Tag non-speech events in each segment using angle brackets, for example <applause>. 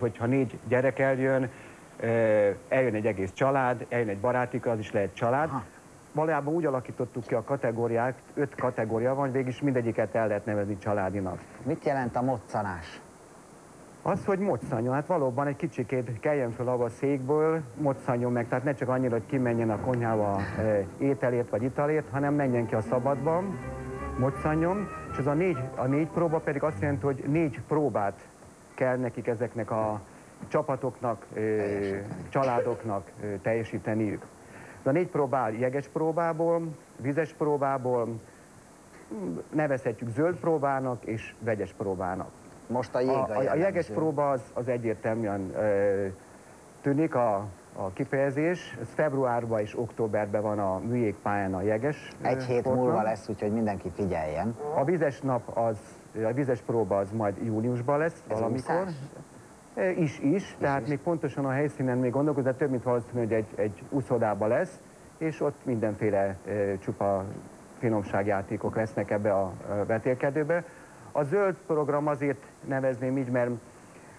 hogyha négy gyerek eljön, eljön egy egész család, eljön egy barátika, az is lehet család. Aha. Valójában úgy alakítottuk ki a kategóriát, öt kategória van, végig mindegyiket el lehet nevezni családinak. Mit jelent a moccanás? Az, hogy moccanjon, hát valóban egy kicsikét keljen fel abba a székből, moccanjon meg, tehát ne csak annyira, hogy kimenjen a konyhába ételért vagy italért, hanem menjen ki a szabadban, moccanjon, és ez a négy, a négy próba pedig azt jelenti, hogy négy próbát kell nekik ezeknek a csapatoknak, családoknak teljesíteniük. Ez a négy próbál jeges próbából, vizes próbából, nevezhetjük zöld próbának és vegyes próbának. Most a jég a, a, a jeges próba az, az egyértelműen ö, tűnik a, a kifejezés. Ez februárban és októberben van a műjégpályán a jeges Egy hét sportnak. múlva lesz, úgyhogy mindenki figyeljen. A vizes nap az, a vizes próba az majd júniusban lesz Ez valamikor. Úszás? Is, is, tehát is. még pontosan a helyszínen még gondolkozom, de több mint valószínű, hogy egy, egy úszodában lesz, és ott mindenféle e, csupa finomságjátékok lesznek ebbe a vetélkedőbe. A zöld program azért nevezném így, mert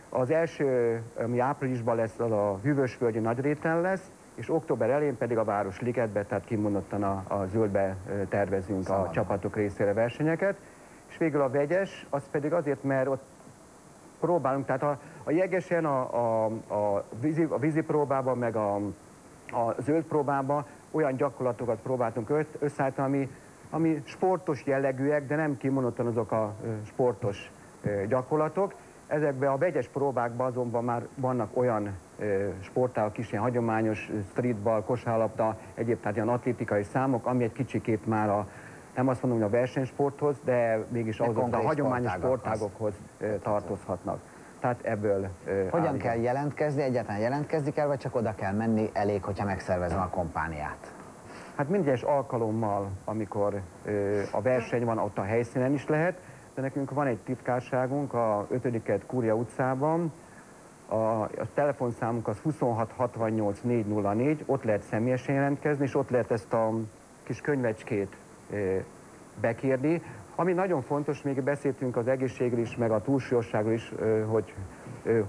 az első, ami áprilisban lesz, az a Hűvösvölgyi Nagyréten lesz, és október elején pedig a Városligetbe, tehát kimondottan a, a zöldbe tervezünk Szabad. a csapatok részére versenyeket. És végül a vegyes, az pedig azért, mert ott próbálunk, tehát a, a jegesen, a, a, a, vízi, a vízi próbában, meg a, a zöld próbában olyan gyakorlatokat próbáltunk összeállítani, ami ami sportos jellegűek, de nem kimondottan azok a sportos gyakorlatok. Ezekben a vegyes próbákban azonban már vannak olyan sportágok is, ilyen hagyományos streetball, kosárlabda, egyéb tehát ilyen atlétikai számok, ami egy kicsikét már a, nem azt mondom, hogy a versenysporthoz, de mégis de ahhoz a hagyományos sportágokhoz tartozhatnak. Tehát ebből Hogyan állít. kell jelentkezni? Egyáltalán jelentkezni kell, vagy csak oda kell menni, elég, hogyha megszervezem a kompániát? Hát minden alkalommal, amikor ö, a verseny van, ott a helyszínen is lehet, de nekünk van egy titkárságunk a 5. Kúria utcában, a, a telefonszámunk az 2668 404, ott lehet személyesen jelentkezni, és ott lehet ezt a kis könyvecskét bekérni. Ami nagyon fontos, még beszéltünk az egészségről is, meg a túlsúlyosságról is, hogy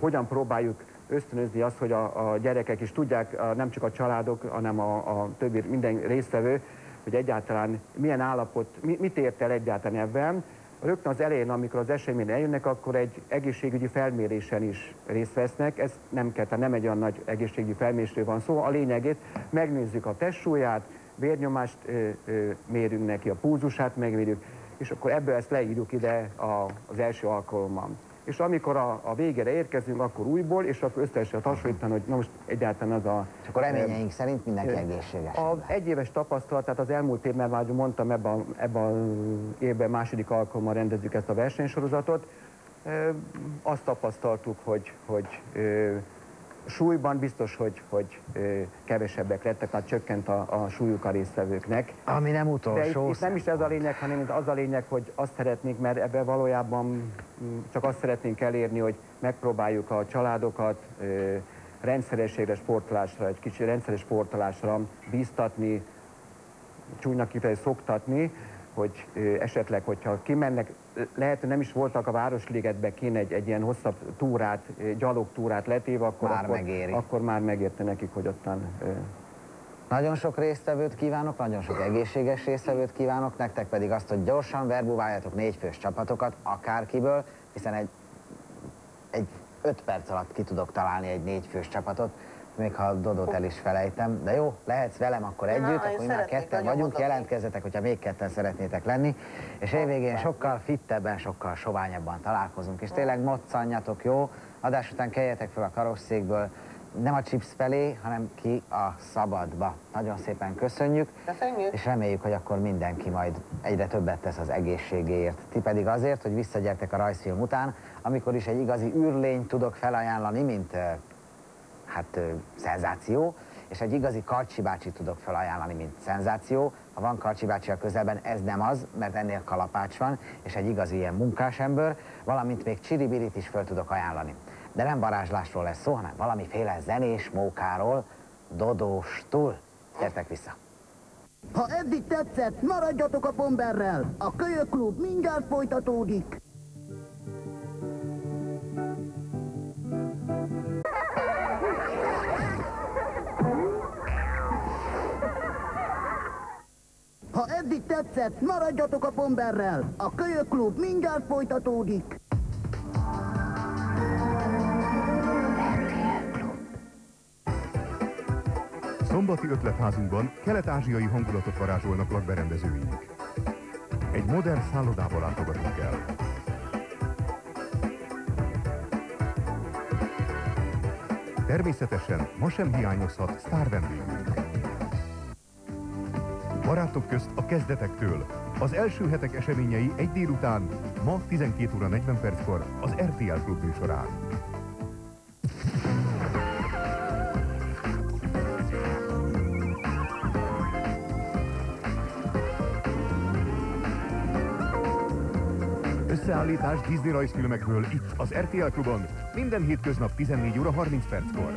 hogyan próbáljuk ösztönözni azt, hogy a, a gyerekek is tudják, nem csak a családok, hanem a, a többi minden résztvevő, hogy egyáltalán milyen állapot, mi, mit ért el egyáltalán ebben. Rögtön az elején, amikor az eseményre eljönnek, akkor egy egészségügyi felmérésen is részt vesznek. Ez nem kell, tehát nem egy olyan nagy egészségügyi felmérésről van szó. A lényegét megnézzük a testsúlyát, vérnyomást ö, ö, mérünk neki, a púzusát megmérjük, és akkor ebből ezt leírjuk ide a, az első alkalommal és amikor a, a végére érkezünk, akkor újból, és akkor összesen hasonlítani, hogy na most egyáltalán az a... És akkor reményeink e, szerint mindenki egészséges. Az egyéves tapasztalat, tehát az elmúlt évben már mondtam, ebben, ebben az évben második alkalommal rendezzük ezt a versenysorozatot, e, azt tapasztaltuk, hogy, hogy e, súlyban biztos, hogy, hogy kevesebbek lettek, tehát csökkent a, a súlyuk a résztvevőknek. Ami nem utolsó. De itt, itt nem is ez a lényeg, hanem az a lényeg, hogy azt szeretnénk, mert ebben valójában mm, csak azt szeretnénk elérni, hogy megpróbáljuk a családokat rendszerességre, sportolásra, egy kicsi rendszeres sportolásra bíztatni, csúnynak kifejező szoktatni, hogy esetleg, hogyha kimennek, lehet, hogy nem is voltak a Városligetbe kéne egy, egy ilyen hosszabb túrát, gyalogtúrát letéve, akkor már, akkor, megéri. akkor már megérte nekik, hogy ottan... Nagyon sok résztvevőt kívánok, nagyon sok egészséges résztvevőt kívánok, nektek pedig azt, hogy gyorsan verbuváljatok négyfős csapatokat, akárkiből, hiszen egy, egy öt perc alatt ki tudok találni egy négyfős csapatot, még ha Dodot el is felejtem. De jó, lehetsz velem akkor együtt, Na, akkor már ketten vagyunk, jelentkezzetek, hogyha még ketten szeretnétek lenni. És évvégén sokkal fittebben, sokkal soványabban találkozunk. És tényleg moccanjatok, jó? Adás után keljetek fel a karosszékből, nem a chips felé, hanem ki a szabadba. Nagyon szépen köszönjük, köszönjük, és reméljük, hogy akkor mindenki majd egyre többet tesz az egészségéért. Ti pedig azért, hogy visszagyertek a rajzfilm után, amikor is egy igazi űrlényt tudok felajánlani, mint hát szenzáció, és egy igazi Karcsi tudok felajánlani, mint szenzáció. Ha van Karcsi bácsi a közelben, ez nem az, mert ennél kalapács van, és egy igazi ilyen munkásember, valamint még csiribirit is fel tudok ajánlani. De nem varázslásról lesz szó, hanem valamiféle zenés mókáról, dodóstul. Gyertek vissza! Ha eddig tetszett, maradjatok a Bomberrel! A Kölyök Klub mindjárt folytatódik! Tetszett, maradjatok a bomberrel! A Kölyök Klub mindjárt folytatódik! Szombati ötletházunkban kelet-ázsiai hangulatot varázsolnak lakberendezőink. Egy modern szállodába látogatunk el. Természetesen ma sem hiányozhat sztár. Barátok közt a kezdetektől. Az első hetek eseményei egy délután, ma 12 óra 40 perckor az RTL Klub műsorán. Összeállítás Disney rajzfilmekből itt az RTL Klubon minden hétköznap 14 óra 30 perckor.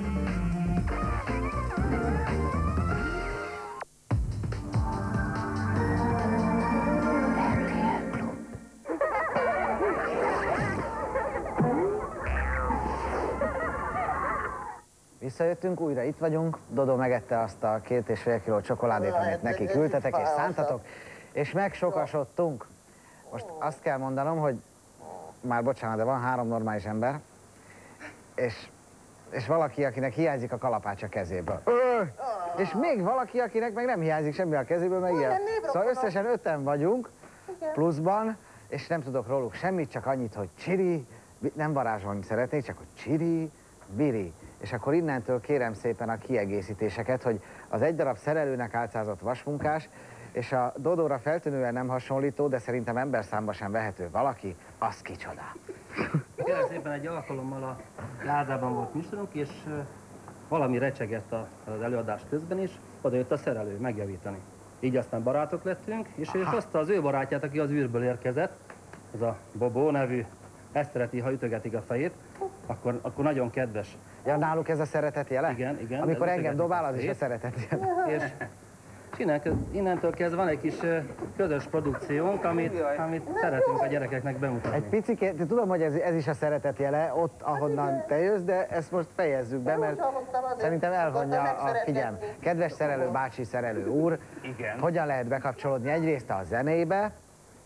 Visszajöttünk, újra itt vagyunk. Dodó megette azt a két és fél kiló csokoládét, amit neki küldtetek és szántatok, és megsokasodtunk. Most azt kell mondanom, hogy már bocsánat, de van három normális ember, és, és valaki, akinek hiányzik a kalapács a kezéből. És még valaki, akinek meg nem hiányzik semmi a kezéből, meg ilyen. Szóval összesen öten vagyunk, pluszban, és nem tudok róluk semmit, csak annyit, hogy csiri, nem varázsolni szeretnék, csak hogy csiri, biri. És akkor innentől kérem szépen a kiegészítéseket, hogy az egy darab szerelőnek álcázott vasmunkás, és a Dodóra feltűnően nem hasonlító, de szerintem emberszámba sem vehető valaki, az kicsoda. Kérem szépen egy alkalommal a ládában volt műsorunk, és valami recsegett az előadás közben is, oda jött a szerelő megjavítani. Így aztán barátok lettünk, és ő is hozta az ő barátját, aki az űrből érkezett, ez a Bobó nevű, ezt szereti, ha ütögetik a fejét, akkor, akkor nagyon kedves. Ja, náluk ez a szeretet jele? Igen, igen, Amikor engem dobál, az is a szeretet jele. És <laughs> és innen, innentől kezdve van egy kis közös produkciónk, amit, amit szeretünk a gyerekeknek bemutatni. Egy picikét, tudom, hogy ez, ez is a szeretet jele, ott, ahonnan te jössz, de ezt most fejezzük be, mert szerintem elvonja a figyelm. Kedves szerelő bácsi, szerelő úr, Igen. hogyan lehet bekapcsolódni egyrészt a zenébe,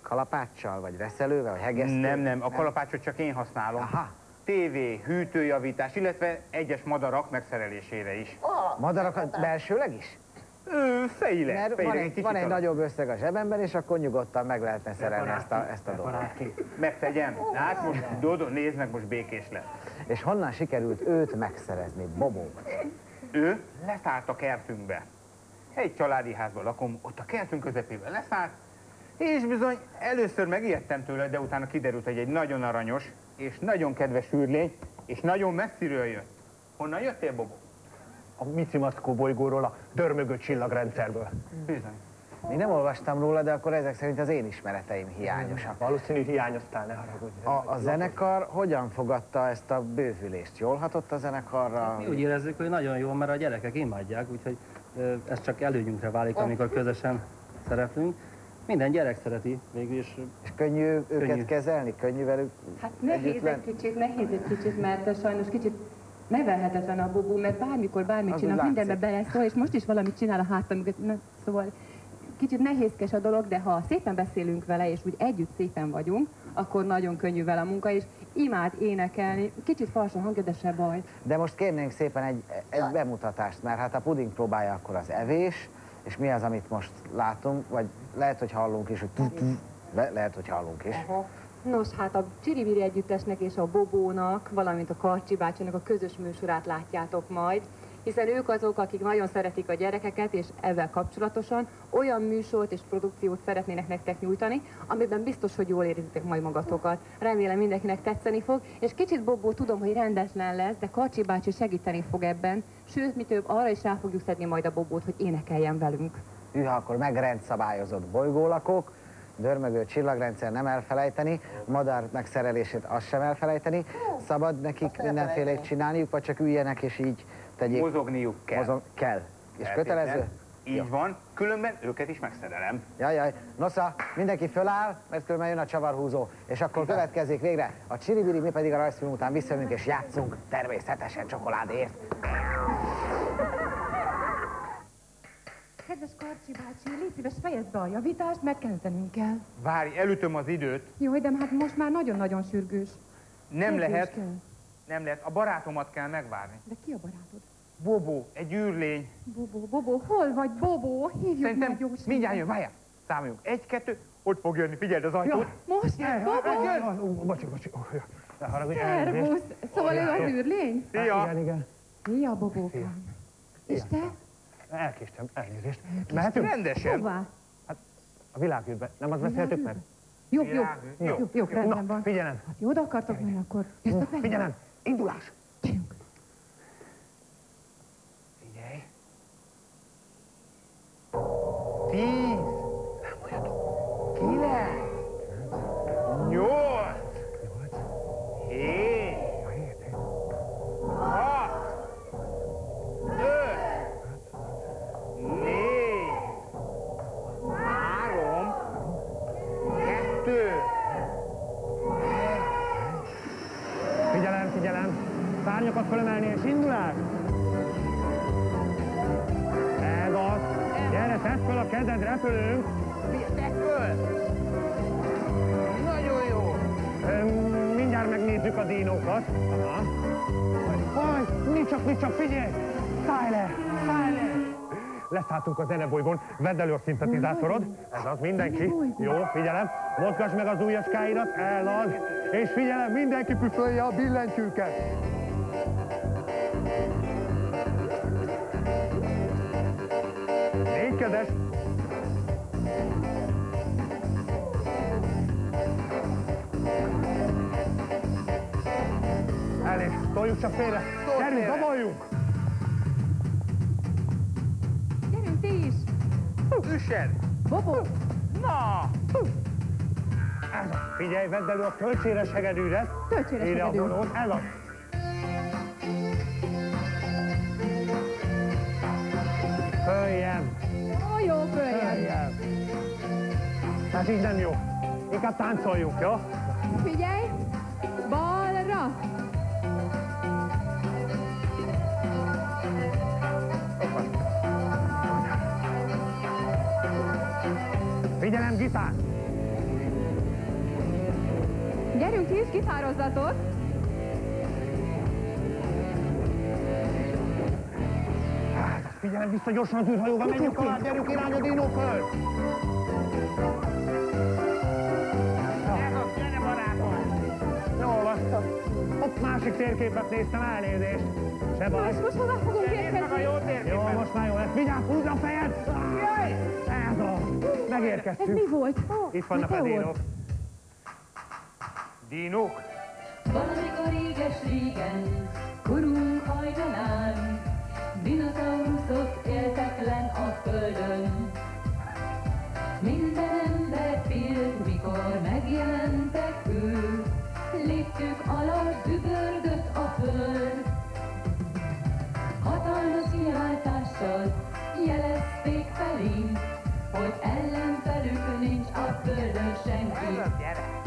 kalapáccsal, vagy reszelővel, vagy hegesztővel? Nem, nem, a kalapácsot csak én használom. Aha. TV, hűtőjavítás, illetve egyes madarak megszerelésére is. Madarakat belsőleg is? Ő, fejile, Mert fejile, van egy kicsit van egy nagyobb összeg a zsebemben, és akkor nyugodtan meg lehetne szerelni ezt a, ezt a dolgot. Megtegyem. Hát most, Dodo, nézd meg, most békés lett. És honnan sikerült őt megszerezni, Bobó? Ő leszállt a kertünkbe. Egy családi házban lakom, ott a kertünk közepében leszállt, és bizony először megijedtem tőle, de utána kiderült, hogy egy nagyon aranyos és nagyon kedves űrlény, és nagyon messziről jött. Honnan jöttél, Bobo? a Micimackó bolygóról, a dörmögő csillagrendszerből. Bizony. Még nem olvastam róla, de akkor ezek szerint az én ismereteim hiányosak. Valószínű hiányoztál, ne haragudj. A, a zenekar hogyan fogadta ezt a bővülést? Jól hatott a zenekarra? Mi úgy érezzük, hogy nagyon jó, mert a gyerekek imádják, úgyhogy ez csak előnyünkre válik, amikor közösen szereplünk. Minden gyerek szereti végül is. És könnyű őket Könnyű. kezelni? Könnyű velük Hát nehéz egy kicsit, nehéz egy kicsit, mert sajnos kicsit nevelhetetlen a bubó, mert bármikor bármit Az csinál, mindenbe beleszól, és most is valamit csinál a hátam. Na, Szóval kicsit nehézkes a dolog, de ha szépen beszélünk vele, és úgy együtt szépen vagyunk, akkor nagyon könnyű vele a munka, és imád énekelni. Kicsit fals a hangja, de se baj. De most kérnénk szépen egy, egy bemutatást, mert hát a puding próbálja akkor az evés, és mi az, amit most látunk, vagy lehet, hogy hallunk is, hogy tu, tu, le, lehet, hogy hallunk is. Nos, hát a Csiriviri Együttesnek és a Bobónak, valamint a Karcsi bácsinak a közös műsorát látjátok majd, hiszen ők azok, akik nagyon szeretik a gyerekeket, és ezzel kapcsolatosan olyan műsort és produkciót szeretnének nektek nyújtani, amiben biztos, hogy jól érzitek majd magatokat. Remélem mindenkinek tetszeni fog, és kicsit Bobó tudom, hogy rendetlen lesz, de Karcsi bácsi segíteni fog ebben, sőt, mi több, arra is rá fogjuk szedni majd a Bobót, hogy énekeljen velünk. Hűha, akkor megrendszabályozott bolygólakok, dörmögő csillagrendszer nem elfelejteni, madár megszerelését azt sem elfelejteni. Szabad nekik mindenfélét csinálniuk, vagy csak üljenek és így tegyék? Mozogniuk kell. Mozog, kell. És kötelező? Így Jó. van, különben őket is megszerelem. Jaj, jaj. Nosza, mindenki föláll, mert különben jön a csavarhúzó. És akkor következik végre a csiribiri, mi pedig a rajzfilm után visszajövünk és játszunk természetesen csokoládért. Kedves Karcsi bácsi, légy szíves, fejezd be a javítást, mert kezdenünk kell. Várj, elütöm az időt. Jó, de hát most már nagyon-nagyon sürgős. Nem Sürgős lehet, kell. nem lehet. A barátomat kell megvárni. De ki a barátod? Bobó, egy űrlény. Bobó, Bobó, hol vagy Bobó? Hívjuk Szerintem már gyorsan. mindjárt jön, várjál. Számoljunk. Egy, kettő, ott fog jönni. Figyeld az ajtót. Most? Bobó? Jaj, ú, Bocsi, bocsi. Elnézést. Szervusz! Szóval ő az űrlény? Szia! Igen, igen. Szia, Bobókám. És te? Elkéstem, elnézést. Mehetünk? Rendesen. Hová? A világűrbe. Nem azt beszéltük meg? Jó, jó, Világűr. jó, Jó, jó, jó, rendben van. figyelem, Hát jó, oda akartok menni, akkor jöttök meg? figyelem. Indulás. Gyerünk. Figyelj. Tíz. Kilenc. Nyolc. Hét. Hat. Öt. Négy. Három. Kettő. Figyelem, figyelem. Szárnyakat fölemelni és indulás. Kezed, repülünk. Tedd föl. Nagyon jó. Mindjárt megnézzük a dinókat. Aha. Haj, nincs csak, nincs csak, figyelj! Tyler! Tyler! Leszálltunk a zenebolygón, vedd elő a szintetizátorod, ez az, mindenki. Jó, figyelem, mozgass meg az ujjaskáidat, el az, és figyelem, mindenki püfölje a billentyűket. Négykedes. Csak félre. Gyerünk, doboljunk! Gyerünk ti is! Üsed. Bobó! Na. Figyelj, vedd elő a töltséres hegedűdet. Töltséres Ide a hegedű. vonót, ez az. Följem, Ó, jó, följön! följem. Ez így nem jó. Inkább táncoljunk, jó? Figyelj! Figyelem, gitár! Gyerünk is, gitározzatok! Figyelem, vissza gyorsan az űrhajóval, menjünk tovább, gyerünk irány a dinó Hopp, másik térképet néztem, elnézést. Se baj. Most, most hova fogunk meg a érkezni? jó Jó, térképet. most már jó lesz. Vigyázz, húzd a fejed! Jaj! Ez az. Ez Megérkeztünk. mi volt? Ó, Itt vannak a meteor. dinók. Dinók. Valamikor réges-régen, korunk hajnalán, dinoszauruszok éltek len a földön. Minden ember félt, mikor megjelentek ők, léptük alatt dübörgött a föld. Hatalmas kiáltással jelezték felénk, hogy ellenfelük nincs a földön senki.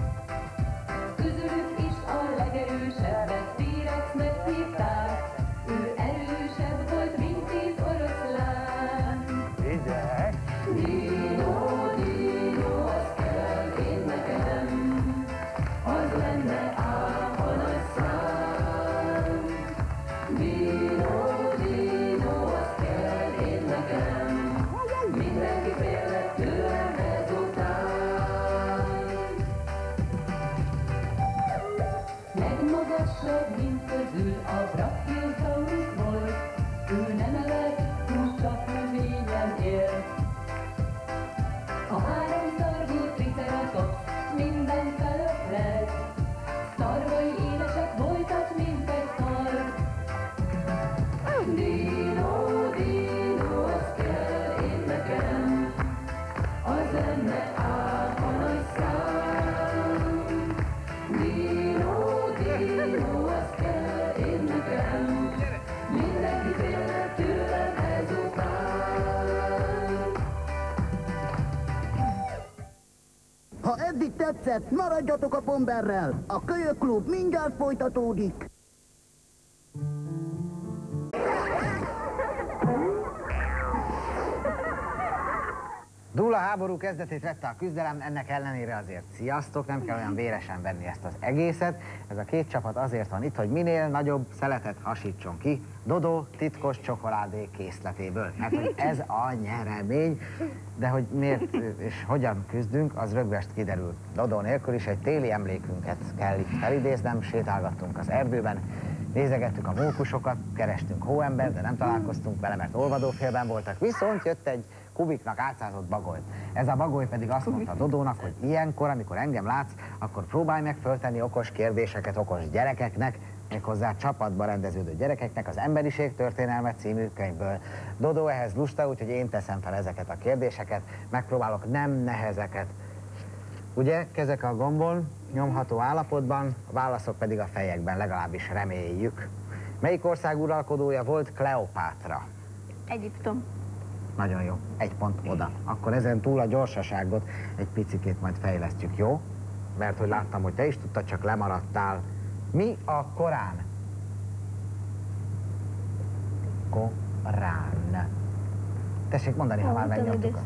Legmagasabb, mint közül a Brachiosaurus volt, eddig tetszett, maradjatok a Bomberrel. A Kölyök Klub mindjárt folytatódik. Dúl a háború kezdetét vette a küzdelem, ennek ellenére azért sziasztok, nem kell olyan véresen venni ezt az egészet. Ez a két csapat azért van itt, hogy minél nagyobb szeletet hasítson ki Dodó titkos csokoládé készletéből. Mert hogy ez a nyeremény, de hogy miért és hogyan küzdünk, az rögvest kiderült. Dodó nélkül is egy téli emlékünket kell itt felidéznem, sétálgattunk az erdőben, Nézegettük a mókusokat, kerestünk hóember, de nem találkoztunk vele, mert olvadófélben voltak. Viszont jött egy kubiknak átszázott bagoly. Ez a bagoly pedig azt mondta Dodónak, hogy ilyenkor, amikor engem látsz, akkor próbálj meg föltenni okos kérdéseket okos gyerekeknek, méghozzá csapatba rendeződő gyerekeknek az Emberiség történelme című könyvből. Dodó ehhez lusta, úgyhogy én teszem fel ezeket a kérdéseket, megpróbálok nem nehezeket. Ugye, kezek a gombon, nyomható állapotban, a válaszok pedig a fejekben, legalábbis reméljük. Melyik ország uralkodója volt Kleopátra? Egyiptom. Nagyon jó. Egy pont oda. Akkor ezen túl a gyorsaságot egy picikét majd fejlesztjük, jó? Mert hogy láttam, hogy te is tudtad, csak lemaradtál. Mi a Korán? Korán. Tessék mondani, ha már megnyomtuk. a-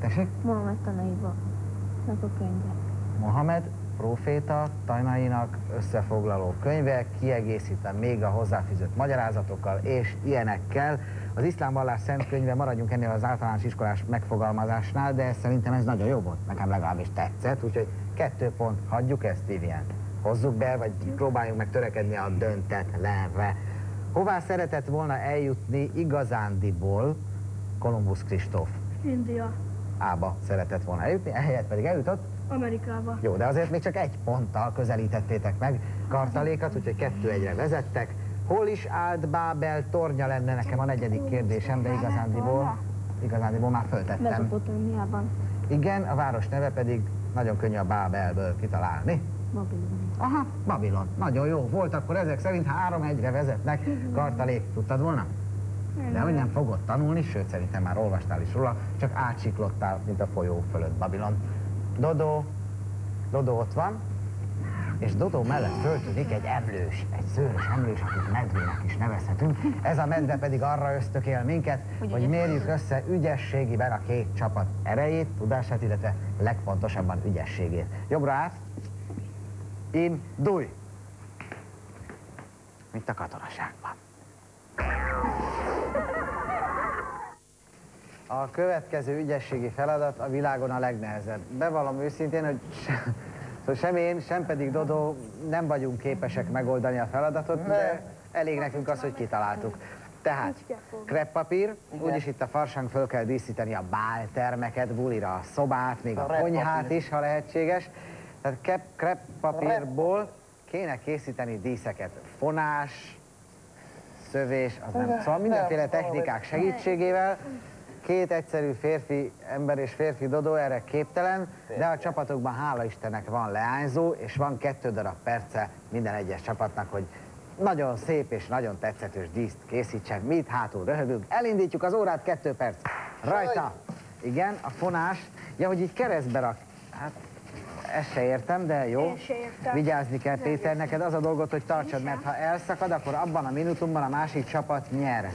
Tessék? Mohamed tanaiba. A könyve. Mohamed proféta tajnainak összefoglaló könyve, kiegészítve még a hozzáfűzött magyarázatokkal és ilyenekkel. Az iszlám vallás szent könyve, maradjunk ennél az általános iskolás megfogalmazásnál, de szerintem ez nagyon jó volt, nekem legalábbis tetszett, úgyhogy kettő pont, hagyjuk ezt, Vivian. Hozzuk be, vagy próbáljunk meg törekedni a döntetlenre. Hová szeretett volna eljutni igazándiból Kolumbusz Kristóf? India. Ába szeretett volna eljutni, ehelyett pedig eljutott Amerikába. jó, de azért még csak egy ponttal közelítettétek meg kartalékat, úgyhogy kettő egyre vezettek. Hol is állt Bábel tornya lenne nekem a negyedik kérdésem, de igazándiból, igazándiból már föltettem. Mezopotámiában. Igen, a város neve pedig nagyon könnyű a Bábelből kitalálni. Babilon. Aha, Babilon. Nagyon jó. Volt akkor ezek szerint három egyre vezetnek. Kartalék, tudtad volna? De hogy nem fogod tanulni, sőt szerintem már olvastál is róla, csak átsiklottál, mint a folyó fölött Babilon. Dodó, Dodó ott van, és Dodó mellett föltűnik egy emlős, egy szőrös emlős, akit medvének is nevezhetünk. Ez a medve pedig arra ösztökél minket, hogy mérjük össze ügyességiben a két csapat erejét, tudását, illetve legfontosabban ügyességét. Jobbra át, indulj! Mint a katonaságban. A következő ügyességi feladat a világon a legnehezebb. Bevallom őszintén, hogy sem én, sem pedig Dodó nem vagyunk képesek megoldani a feladatot, de elég nekünk az, hogy kitaláltuk. Tehát kreppapír, úgyis itt a farsang föl kell díszíteni a báltermeket, bulira a szobát, még a konyhát is, ha lehetséges. Tehát kreppapírból kéne készíteni díszeket. Fonás, szövés, az nem. Szóval mindenféle technikák segítségével két egyszerű férfi ember és férfi dodó erre képtelen, de a csapatokban hála Istennek van leányzó, és van kettő darab perce minden egyes csapatnak, hogy nagyon szép és nagyon tetszetős díszt készítsen. Mi itt hátul röhögünk. Elindítjuk az órát, kettő perc. Rajta! Igen, a fonás. Ja, hogy így keresztbe rak. Hát, ezt se értem, de jó. Én se értem. Vigyázni kell, Péter, neked az a dolgot, hogy tartsad, mert ha elszakad, akkor abban a minutumban a másik csapat nyer.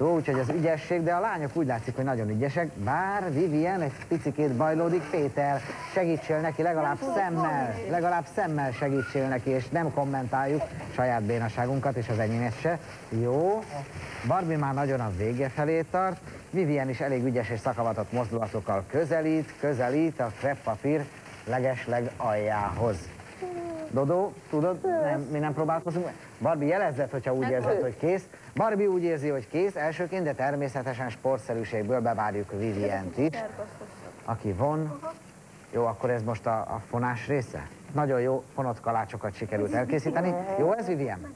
Jó, úgyhogy az ügyesség, de a lányok úgy látszik, hogy nagyon ügyesek, bár Vivien egy picikét bajlódik, Péter, segítsél neki legalább szemmel, legalább szemmel segítsél neki, és nem kommentáljuk saját bénaságunkat és az enyémet se. Jó, Barbie már nagyon a vége felé tart, Vivien is elég ügyes és szakavatott mozdulatokkal közelít, közelít a kreppapír legesleg aljához. Dodó, tudod, nem, mi nem próbálkozunk? Barbie jelezzet, hogyha úgy érzed, hogy kész. Barbie úgy érzi, hogy kész elsőként, de természetesen sportszerűségből bevárjuk Vivient is, aki von. Jó, akkor ez most a, a fonás része? Nagyon jó fonott kalácsokat sikerült elkészíteni. Jó ez, Vivien?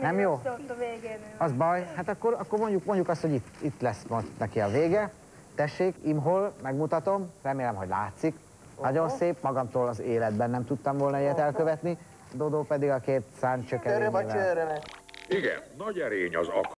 Nem jó? a végén. Az baj. Hát akkor, akkor mondjuk, mondjuk azt, hogy itt, itt lesz most neki a vége. Tessék, imhol, megmutatom, remélem, hogy látszik. Nagyon szép, magamtól az életben nem tudtam volna ilyet elkövetni. Dodó pedig a két száncsökerénével. Igen, nagy erény az ak